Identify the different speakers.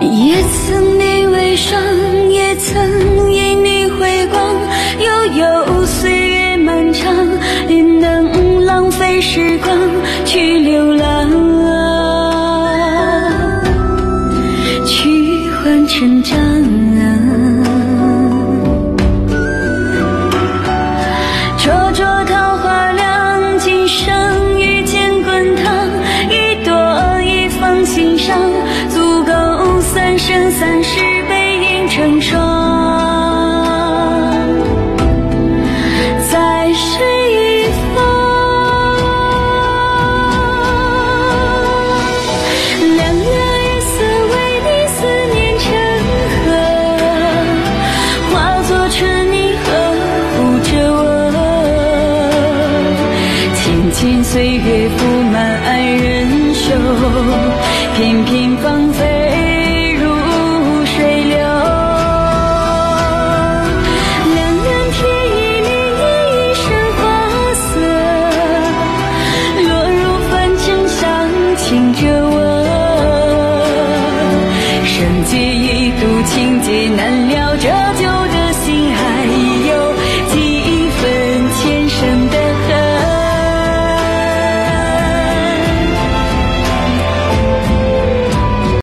Speaker 1: 也曾你微霜，也曾因你回光，悠悠岁月漫长，也能浪费时光去流浪，去换成长。灼灼桃花凉，今生遇见滚烫，一朵一放心上，生三世背影成双。在水一方，凉凉月色为你思念成河，化作春泥呵护着我。浅浅岁月覆满爱人袖，片心就